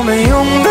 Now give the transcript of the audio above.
我们用的